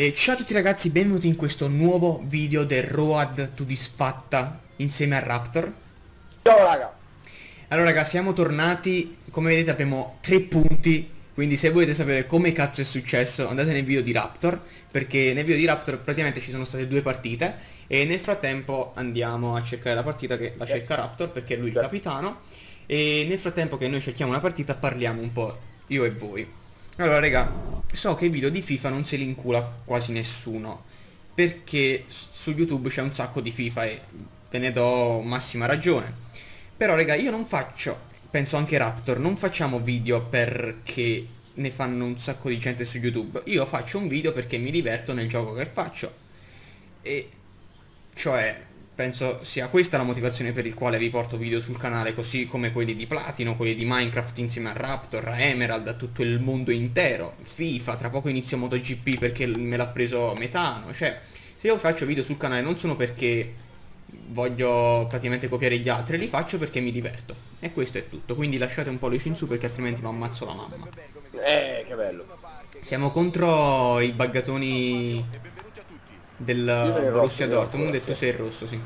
E ciao a tutti ragazzi, benvenuti in questo nuovo video del Road to Disfatta insieme a Raptor. Ciao raga! Allora raga, siamo tornati, come vedete abbiamo tre punti, quindi se volete sapere come cazzo è successo andate nel video di Raptor, perché nel video di Raptor praticamente ci sono state due partite e nel frattempo andiamo a cercare la partita che la cerca Raptor perché è lui il capitano e nel frattempo che noi cerchiamo una partita parliamo un po' io e voi. Allora raga, so che i video di FIFA non se li incula quasi nessuno, perché su YouTube c'è un sacco di FIFA e ve ne do massima ragione. Però raga, io non faccio, penso anche Raptor, non facciamo video perché ne fanno un sacco di gente su YouTube. Io faccio un video perché mi diverto nel gioco che faccio. E cioè, penso sia questa la motivazione per il quale vi porto video sul canale, così come quelli di Platino, quelli di Minecraft insieme a Raptor, a Emerald, a tutto il mondo intero, FIFA, tra poco inizio MotoGP perché me l'ha preso Metano, cioè, se io faccio video sul canale non sono perché voglio praticamente copiare gli altri, li faccio perché mi diverto. E questo è tutto, quindi lasciate un pollice in su perché altrimenti mi ammazzo la mamma. Eh, che bello. Siamo contro i buggatoni del rosso, Borussia io Dortmund e tu sei il rosso, sì.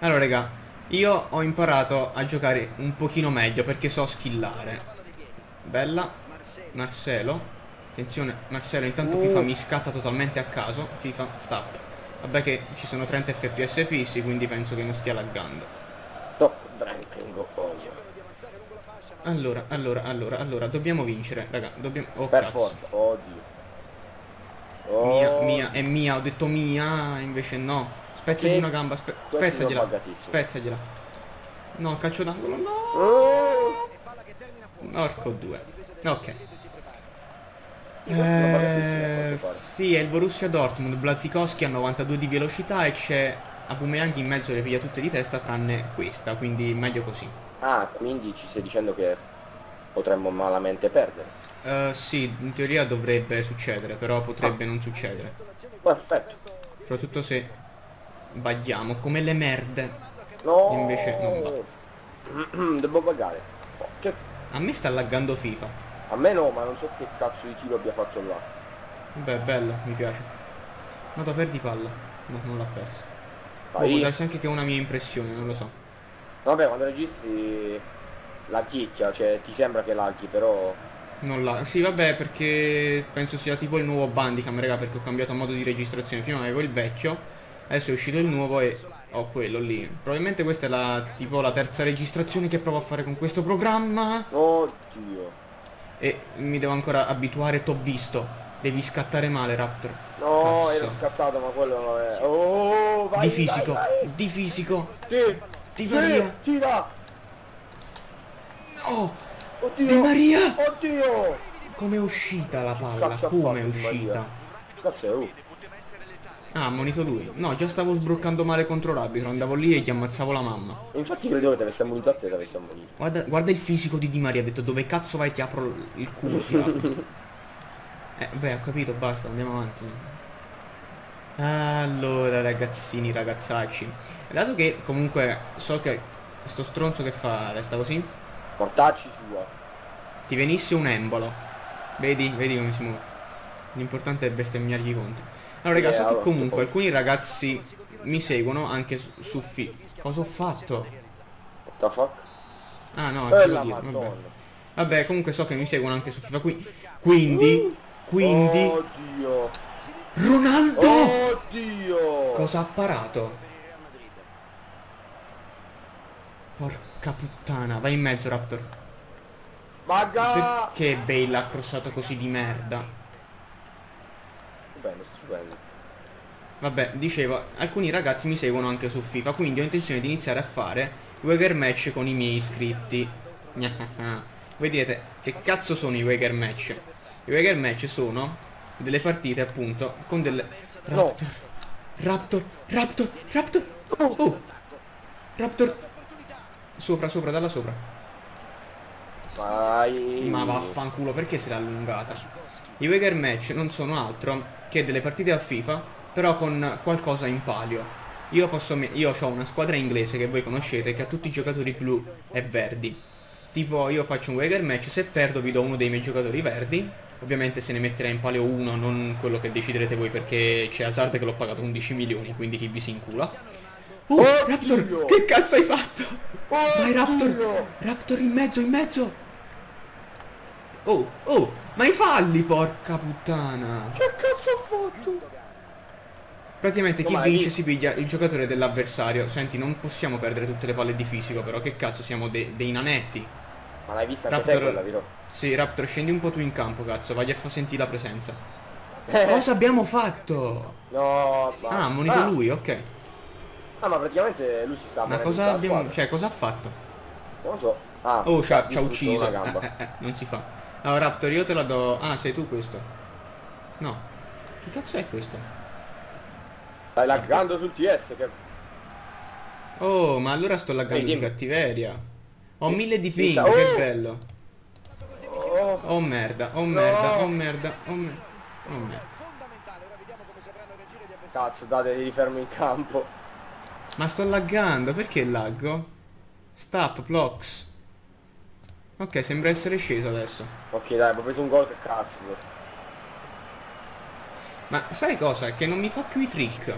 Allora, raga, io ho imparato a giocare un pochino meglio perché so skillare. Bella. Marcelo. Attenzione, Marcelo, intanto Uh. FIFA mi scatta totalmente a caso. FIFA, stop. Vabbè che ci sono 30 fps fissi, quindi penso che non stia laggando. Top drinking over. Allora, allora, allora, allora, dobbiamo vincere, raga, dobbiamo... Oh, Per cazzo. forza, oddio. Mia, Oh, mia, è mia, ho detto mia, invece no. Spezzagli Che- una gamba, spe spezzagliela. Spezzagliela. No, calcio d'angolo, no. Oh, Porco due. Ok. Eh, sì, è il Borussia Dortmund. Blazikowski a 92 di velocità e c'è Aubameyang in mezzo le piglia tutte di testa tranne questa, quindi meglio così. Ah, quindi ci stai dicendo che potremmo malamente perdere. Eh, sì, in teoria dovrebbe succedere, però potrebbe non succedere. Perfetto. Soprattutto se sbagliamo come le merde. No. Invece non Devo pagare. Oh, che... A me sta laggando FIFA. A me no, ma non so che cazzo di tiro abbia fatto là. Beh, bello, mi piace. Noto perdi palla. No, non l'ha persa. Oh, Vai. può darsi anche che è una mia impressione, non lo so. Vabbè, quando registri la chicchia, cioè ti sembra che laghi, però... Non la... Sì, vabbè, perché penso sia tipo il nuovo Bandicam, raga, perché ho cambiato modo di registrazione. Prima avevo il vecchio, adesso è uscito il nuovo e ho quello lì. Probabilmente questa è la tipo la terza registrazione che provo a fare con questo programma. Oddio. E mi devo ancora abituare, t'ho visto. Devi scattare male, Raptor. No, ero scattato, ma quello non è... Oh, vai, Di fisico, vai, vai. di fisico. Di sì, Maria. tira. No! Oddio. Di Maria! Oddio. Come è uscita la palla? Come è uscita? Cazzo è uh. Ah, ha monito lui. No, già stavo sbroccando male contro l'arbitro, andavo lì e gli ammazzavo la mamma. Infatti credevo che ti avesse ammonito a te se avessi ammonito. Guarda, guarda il fisico di Di Maria, ha detto dove cazzo vai ti apro il culo eh, beh, ho capito, basta, andiamo avanti. Allora, ragazzini, ragazzacci. Dato che comunque so che sto stronzo che fa resta così, Mortacci sua. ti venisse un embolo. Vedi, vedi come si muove. L'importante è bestemmiargli contro. Allora, raga, Eh, so che allora, comunque alcuni ragazzi mi seguono anche su, su fi. Cosa ho fatto? What the fuck? Ah no, Eh la dire, vabbè. Vabbè, comunque so che mi seguono anche su FIFA qui. Quindi, quindi Oddio. Ronaldo Oddio. cosa ha parato? Porca puttana, vai in mezzo Raptor. Maga. Perché Bale ha crossato così di merda? Stupendo, stupendo. Vabbè, dicevo, alcuni ragazzi mi seguono anche su FIFA, quindi ho intenzione di iniziare a fare Wager Match con i miei iscritti. Voi direte, che cazzo sono i Wager Match? I Wager Match sono delle partite appunto con delle... No. Raptor, Raptor, Raptor, Raptor, oh, oh. Raptor, sopra, sopra, dalla sopra. Vai. Ma vaffanculo, perché si è allungata? I Wager Match non sono altro che delle partite a FIFA, però con qualcosa in palio. Io posso io ho una squadra inglese che voi conoscete che ha tutti i giocatori blu e verdi. Tipo io faccio un Wager Match, se perdo vi do uno dei miei giocatori verdi Ovviamente se ne metterà in palio uno, non quello che deciderete voi perché c'è Hazard che l'ho pagato 11 milioni, quindi chi vi si incula. Oh, Oddio! Raptor, che cazzo hai fatto? Vai Raptor, Oddio! Raptor in mezzo, in mezzo. Oh, oh, ma i falli, porca puttana. Che cazzo ho fatto? Praticamente chi No, ma vince si piglia il giocatore dell'avversario. Senti, non possiamo perdere tutte le palle di fisico, però che cazzo siamo de- dei nanetti. Ma l'hai vista anche te Raptor, quella, vero? sì, Raptor, scendi un po' tu in campo, cazzo, vai a fa sentire la presenza. Eh, Cosa abbiamo fatto? No, ma... Ah, ha monito ah, lui, ok. Ah, ma praticamente lui si sta Ma cosa abbiamo... Cioè, cosa ha fatto? Non lo so. Ah, Oh, ci ha, ucciso. gamba. Eh, eh, eh, non si fa. Allora, Raptor, io te la do... Ah, sei tu questo. No. Che cazzo è questo? Stai laggando sul TS che... Oh, ma allora sto laggando di cattiveria. Ho mille di ping, sta- che Oh! bello. Oh, Oh merda, oh merda, oh merda, oh merda. Oh merda. cazzo, date di fermo in campo. Ma sto laggando, perché laggo? Stop, blocks. Ok, sembra essere sceso adesso. Ok, dai, ho preso un gol che cazzo. Ma sai cosa? Che non mi fa più i trick.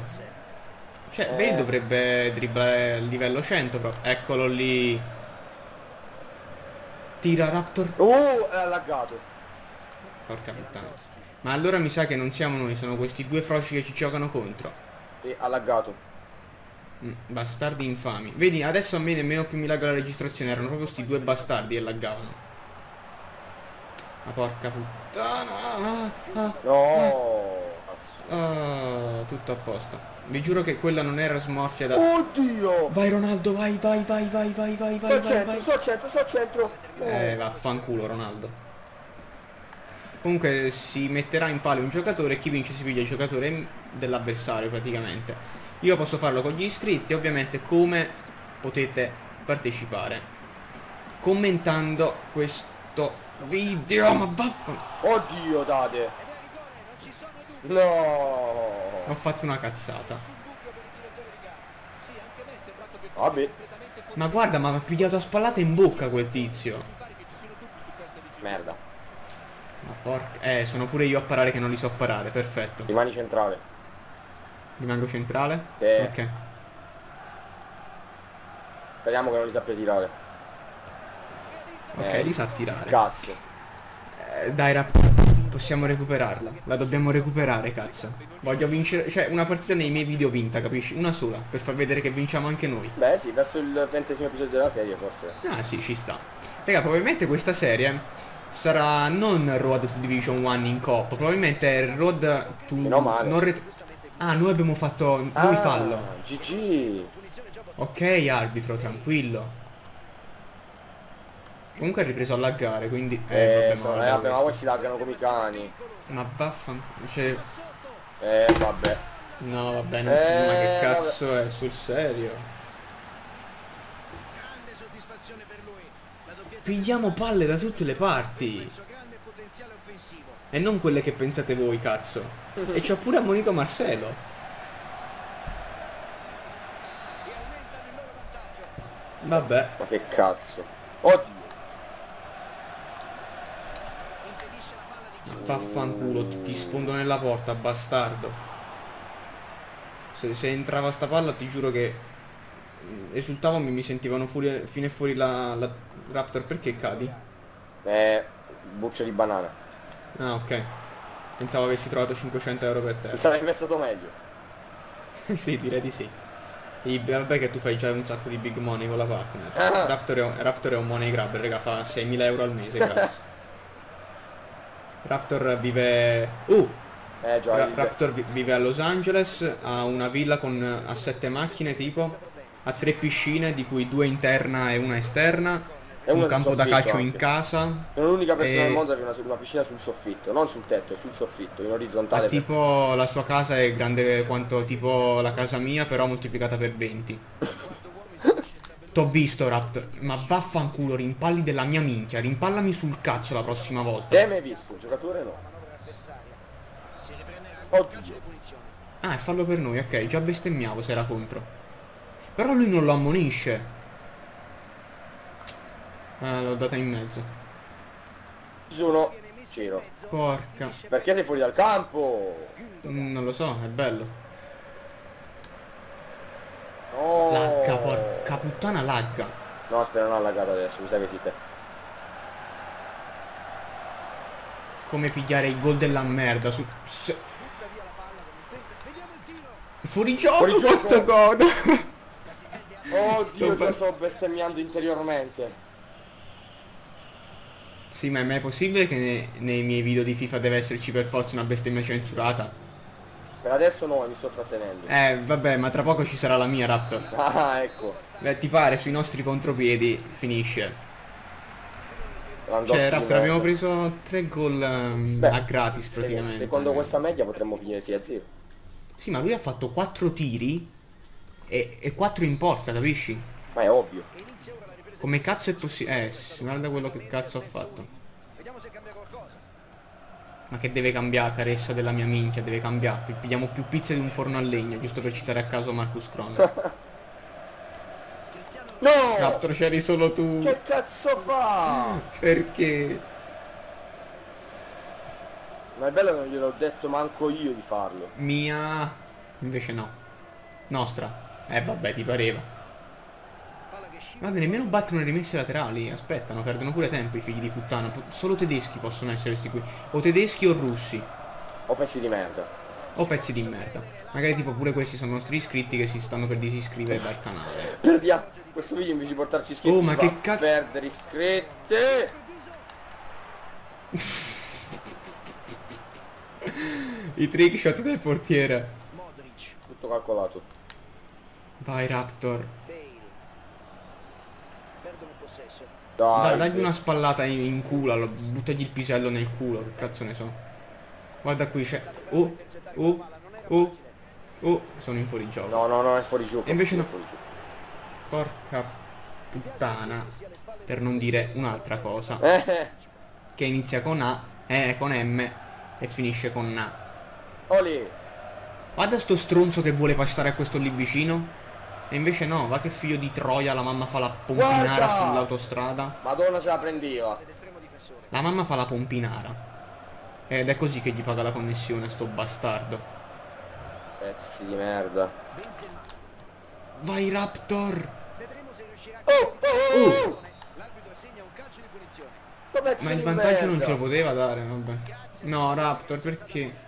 Cioè, Eh. Bale dovrebbe dribblare livello 100 però. Eccolo lì. Tira Raptor. Oh, è laggato. Porca puttana. Ma allora mi sa che non siamo noi, sono questi due froci che ci giocano contro. Ha laggato. Mm, bastardi infami. Vedi, adesso a me nemmeno più mi lagga la registrazione, erano proprio sti due bastardi e laggavano. Ma porca puttana. Ah, ah, No, cazzo. ah, tutto a posto. Vi giuro che quella non era smorfia da... Oddio! Vai Ronaldo, vai, vai, vai, vai, vai, vai, vai, vai, vai. sto al centro, sto al centro. Eh, vaffanculo Ronaldo. Comunque si metterà in palio un giocatore e chi vince si piglia il giocatore dell'avversario praticamente. Io posso farlo con gli iscritti, ovviamente come potete partecipare? Commentando questo video, ma vaffan... Oddio, date. No. Ho fatto una cazzata. Vabbè. Ma guarda, ma mi ha pigliato a spallata in bocca quel tizio. Merda. Ma porca... Eh, sono pure io a parare che non li so parare, perfetto. Rimani centrale. Rimango centrale? Eh. Ok. Speriamo che non li sappia tirare. Ok, Eh, li sa tirare. Cazzo. Eh, dai, rap, possiamo recuperarla. La dobbiamo recuperare, cazzo. Voglio vincere, cioè una partita nei miei video vinta, capisci? Una sola, per far vedere che vinciamo anche noi. Beh sì, verso il ventesimo episodio della serie forse. Ah sì, ci sta. Raga, probabilmente questa serie sarà non Road to Division 1 in coop, probabilmente è Road to... Meno male. non Ah, noi abbiamo fatto... Lui Ah, fallo. GG. Ok, arbitro, tranquillo. Comunque ha ripreso a laggare, quindi... Eh, Eh, vabbè, eh, vabbè, ma poi si laggano come i cani. Ma vaffanculo, cioè... Eh, vabbè. No, vabbè, non si... Ma che Eh, cazzo è? Sul serio? Pigliamo palle da tutte le parti. E non quelle che pensate voi, cazzo. E ci ha pure ammonito Marcelo. Vabbè. Ma che cazzo. Oddio. Vaffanculo, ti, ti sfondo nella porta, bastardo. Se, se entrava sta palla ti giuro che esultavo mi, mi sentivano fuori, fino e fuori la, la Raptor perché cadi? Eh, buccia di banana. Ah ok. Pensavo avessi trovato 500 euro per te. Non sarebbe stato meglio. sì, direi di sì. E vabbè che tu fai già un sacco di big money con la partner. Ah. Raptor, è un, Raptor è un money grab, raga, fa 6.000 euro al mese, grazie. Raptor vive... Uh! Eh, già. Ra- Raptor vi- vive a Los Angeles, ha una villa con ha sette macchine tipo, ha tre piscine di cui due interna e una esterna, una un campo da calcio in anche. casa, Sono l'unica persona E- al mondo che ha una, una piscina sul soffitto, non sul tetto, sul soffitto, in orizzontale. per- tipo la sua casa è grande quanto tipo la casa mia però moltiplicata per 20. T'ho visto Raptor, ma vaffanculo, rimpalli della mia minchia, rimpallami sul cazzo la prossima volta. Te mi hai visto, il giocatore no. Oddio. Ah, è fallo per noi, ok, già bestemmiavo se era contro. Però lui non lo ammonisce. Ah, l'ho data in mezzo. Sono. Ciro. Porca. Perché sei fuori dal campo? Mm, Non lo so, è bello. No. Lagga, porca puttana, lagga. No, aspetta, non ha laggato adesso, mi sa che si te. Come pigliare il gol della merda su... se- Fuori gioco, Fuori gioco. quanto godo. Sto Dio, be- già sto bestemmiando interiormente. sì, ma è mai possibile che ne- nei miei video di FIFA deve esserci per forza una bestemmia censurata? Per adesso no, mi sto trattenendo. Eh, vabbè, ma tra poco ci sarà la mia, Raptor. Ah, ecco. Beh, ti pare, sui nostri contropiedi finisce. Cioè, Raptor, abbiamo merda. preso tre gol Beh, a gratis se- praticamente. secondo questa media potremmo finire 6 a 0. Sì, ma lui ha fatto quattro tiri e, e quattro in porta, capisci? Ma è ovvio. Come cazzo è possibile? Eh, sì, guarda quello che cazzo ha fatto. Ma che deve cambiare, caressa della mia minchia, deve cambiare. Pi- Pigliamo più pizze di un forno a legna, giusto per citare a caso Marcus Cron. No! Raptor c'eri solo tu. Che cazzo fa? Perché? Ma è bello che non gliel'ho detto manco io di farlo. Mia... Invece no. Nostra. Eh vabbè, ti pareva. Guarda, nemmeno battono le rimesse laterali. Aspettano, perdono pure tempo i figli di puttana. Solo tedeschi possono essere sti qui. O tedeschi o russi. O pezzi di merda. O pezzi di merda. Magari tipo pure questi sono nostri iscritti che si stanno per disiscrivere dal canale. Perdia. Questo video invece di portarci iscritti Oh, ma che ca- perdere iscritti. I trick shot del portiere. Tutto calcolato. Vai Raptor. Dai, Dai, dagli una spallata in, in culo, buttagli il pisello nel culo, che cazzo ne so. Guarda qui c'è. Oh, oh, oh, oh, sono in fuorigioco. No, no, no, è fuori gioco. E invece è no. Porca puttana. Per non dire un'altra cosa. Eh, Che inizia con A, eh, con M e finisce con A. Oli. Guarda sto stronzo che vuole passare a questo lì vicino. E invece no, va che figlio di troia, la mamma fa la pompinara sull'autostrada. Madonna se la prendiva. La mamma fa la pompinara. Ed è così che gli paga la connessione a sto bastardo. Pezzi di merda. Vai Raptor! Oh, oh, oh, oh. Sto pezzo Ma il vantaggio non ce lo poteva dare, vabbè. No, Raptor, perché?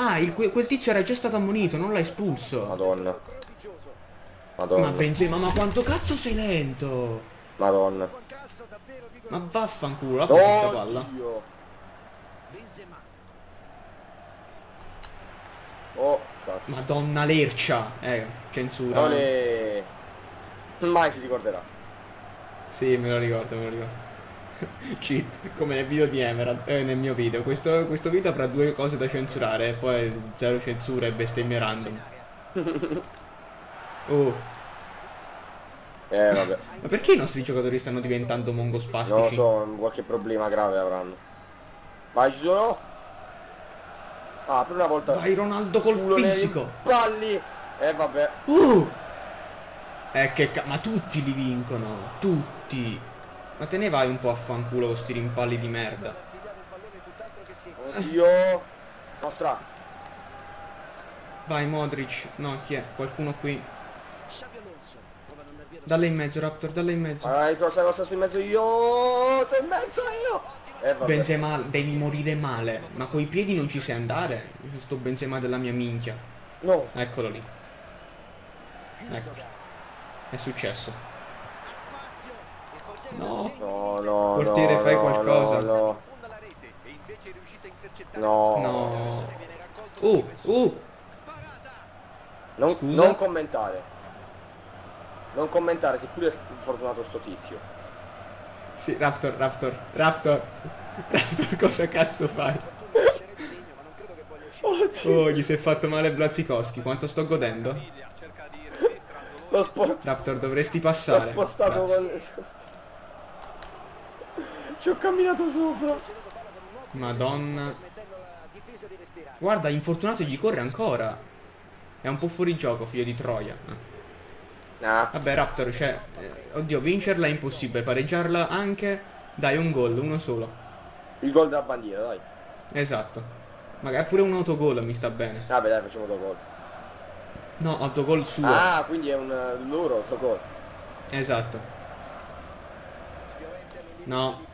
Ah, il- que- quel tizio era già stato ammonito, non l'ha espulso. Madonna. Ma Madonna. Benzema, ma quanto cazzo sei lento? Madonna. Ma vaffanculo, la questa Oh, palla. Dio. Oh, cazzo. Madonna lercia. Eh, censura. Ole. Mai si ricorderà. Sì, me lo ricordo, me lo ricordo. Cheat, come nel video di Emerald, eh, nel mio video. Questo, questo video avrà due cose da censurare, poi zero censura e bestemmie random. Oh, Eh, vabbè. ma perché i nostri giocatori stanno diventando Non lo so, qualche problema grave avranno. Vai, ci sono. Ah, per una volta. Vai Ronaldo col culo fisico. Palli. Eh, vabbè. Uh! Eh che ma tutti li vincono, tutti. Ma te ne vai un po' a fanculo con sti rimpalli di merda. Oddio. Nostra. Vai Modric, no chi è? Qualcuno qui. Dalle in mezzo Raptor, dalle in mezzo. Vai, cosa cosa sto in mezzo io. Sto in mezzo io. Eh, vabbè. Benzema, devi morire male. Ma coi piedi non ci sai andare. Sto Benzema della mia minchia. No. Eccolo lì. Ecco. È successo. No. No, no, Portiere, no, fai no, qualcosa. No, no. no. No. Oh, oh. Non, Scusa? non commentare. Non commentare, seppure è infortunato sto tizio. Sì, Raptor, Raptor, Raptor. Raptor, cosa cazzo fai? Oh, gli si è fatto male Blazikowski. Quanto sto godendo? L'ho, Raptor, dovresti l'ho passare. spostato Grazie. con... Ci ho camminato sopra. Madonna. Guarda, infortunato gli corre ancora. È un po' fuori gioco, figlio di Troia. Nah. Vabbè, Raptor, cioè... eh, oddio, vincerla è impossibile. Pareggiarla anche... Dai, un gol, uno solo. Il gol della bandiera, dai. Esatto. Magari pure un autogol mi sta bene. Vabbè, dai, facciamo due gol. No, autogol suo. Ah, quindi è un eh, loro autogol. Esatto. No.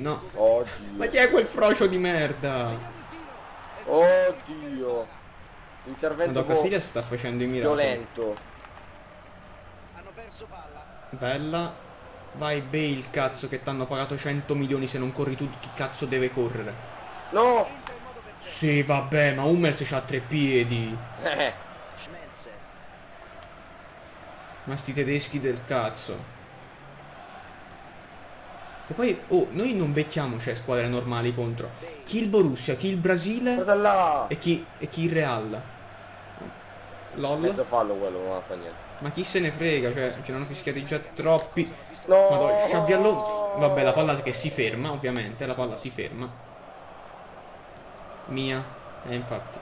No. Oddio. Ma chi è quel frocio di merda? Oddio. Intervento Madonna, Casillas sta facendo i miracoli. violento. Hanno perso palla. Bella. Vai Bale, cazzo, che t'hanno pagato 100 milioni se non corri tu, chi cazzo deve correre? No! Sì, vabbè, ma Hummels c'ha tre piedi. Eh. Ma sti tedeschi del cazzo. E poi, oh, noi non becchiamo, cioè, squadre normali contro. Chi il Borussia, chi il Brasile e chi, e chi il Real. LOL. Mezzo fallo quello, non fa niente. Ma chi se ne frega, cioè, ce l'hanno fischiati già troppi. No! Madonna. Vabbè, la palla che si ferma, ovviamente, la palla si ferma. Mia. Eh, infatti.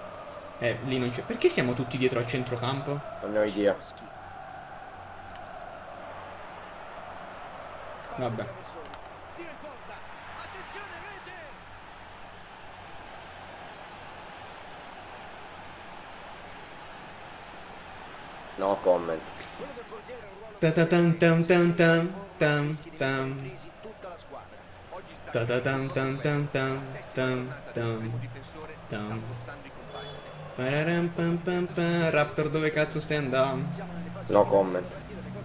Eh, lì non c'è. Perché siamo tutti dietro al centrocampo? Non ne ho idea. Vabbè. Tiro in porta. Attenzione, rete. No comment. Ta ta tam tam tam tam tam tam. Ta ta tam tam tam tam tam tam tam. Pararam pam pam pam. Raptor dove cazzo stai andando? No comment.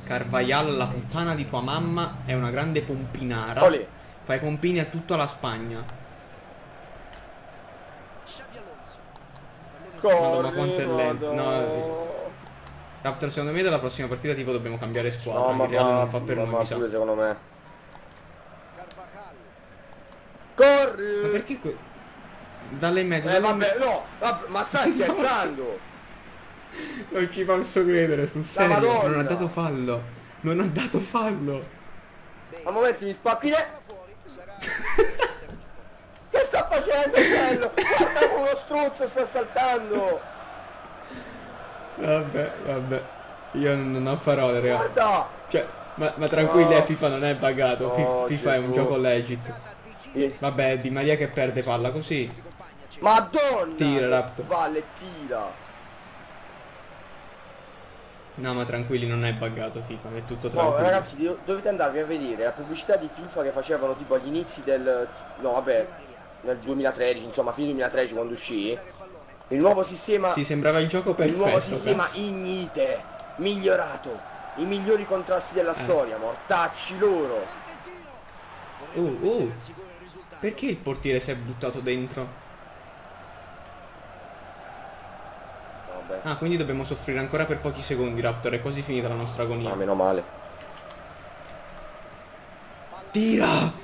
Carvajal la puttana di tua mamma è una grande pompinara. Olè. Fai pompini a tutta la Spagna. Corri, Madonna, quanto è lento. No, Raptor secondo me dalla prossima partita tipo dobbiamo cambiare squadra. No, ma va, non fa per ma noi, sa. pure secondo me. Corri! Ma perché que... Dalle in mezzo, Eh vabbè, mezzo. no, vabbè, ma stai scherzando? Non ci posso credere, sul serio. Non ha dato fallo. Non ha dato fallo. A momenti mi spacchi te. Che sta facendo quello? Guarda come uno struzzo sta saltando! Vabbè, vabbè. Io non ho parole, raga. Guarda! Cioè, ma, ma tranquilli, No. eh, FIFA non è buggato. Oh, FIFA è un Gesù. gioco legit. Vabbè, Di Maria che perde palla così. Madonna! Tira, Raptor. Valle, tira! No, ma tranquilli, non è buggato FIFA, è tutto No, tranquillo. ragazzi, do- dovete andarvi a vedere la pubblicità di FIFA che facevano tipo agli inizi del... No, vabbè, nel 2013, insomma, fine 2013 quando uscì. Il nuovo sistema... Sì, sembrava il gioco il perfetto. nuovo sistema cazzo. Ignite, migliorato. I migliori contrasti della Eh. storia, mortacci loro. Uh, uh. Perché il portiere si è buttato dentro? Vabbè, Ah, quindi dobbiamo soffrire ancora per pochi secondi, Raptor. È quasi finita la nostra agonia. ma meno male. Tira!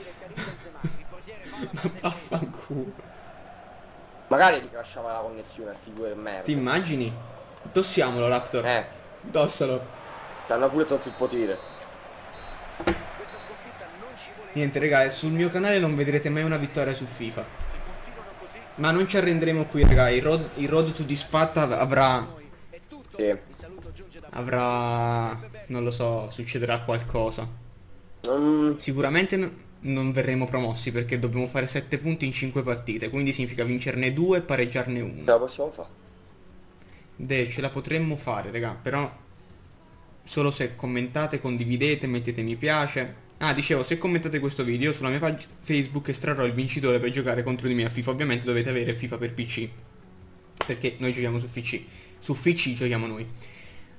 Ma vaffanculo. Magari gli crashava la connessione a sti due merda. Ti immagini? Tossiamolo, Raptor. Eh, Tossalo. ti hanno pure tolto il potere. Niente, raga, sul mio canale non vedrete mai una vittoria su FIFA. Ma non ci arrenderemo qui, raga. Il road, il road to disfatta avrà... Sì. Avrà... Non lo so, succederà qualcosa. Mm, Sicuramente n- non verremo promossi perché dobbiamo fare 7 punti in 5 partite, quindi significa vincerne 2 e pareggiarne ce 1. la possiamo fare. De, ce la potremmo fare, raga, però solo se commentate, condividete, mettete mi piace. Ah, dicevo, se commentate questo video sulla mia pagina Facebook estrarrò il vincitore per giocare contro di me a FIFA. Ovviamente dovete avere FIFA per PC. Perché noi giochiamo su PC. Su PC giochiamo noi.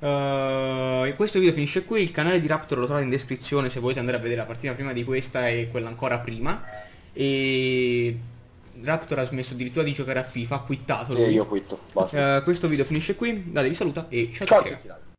Uh, questo video finisce qui, il canale di Raptor lo trovate in descrizione se volete andare a vedere la partita prima di questa e quella ancora prima. E Raptor ha smesso addirittura di giocare a FIFA, ha quittato Io, lui. io quitto, basta. Eh, questo video finisce qui, datevi saluta e ciao Ciao a tutti.